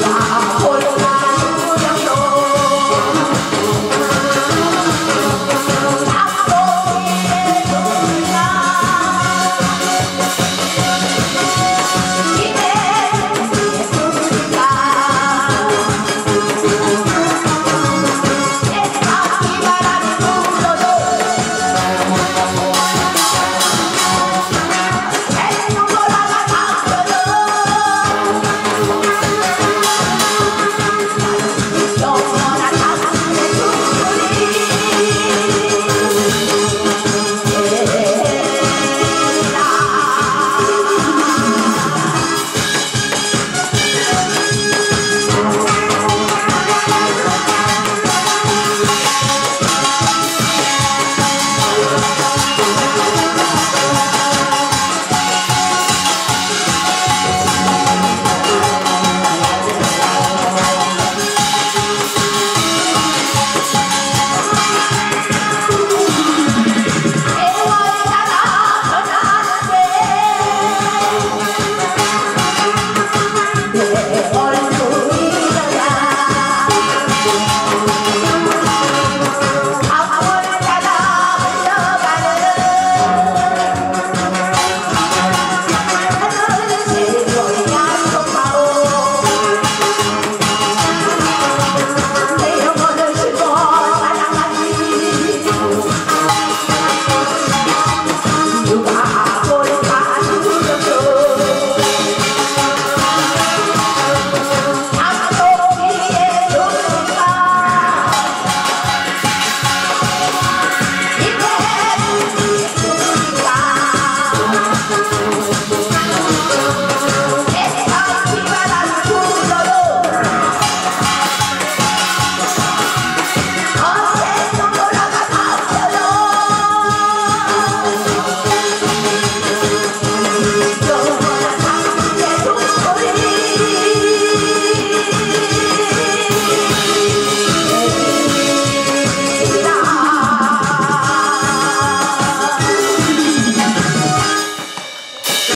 you.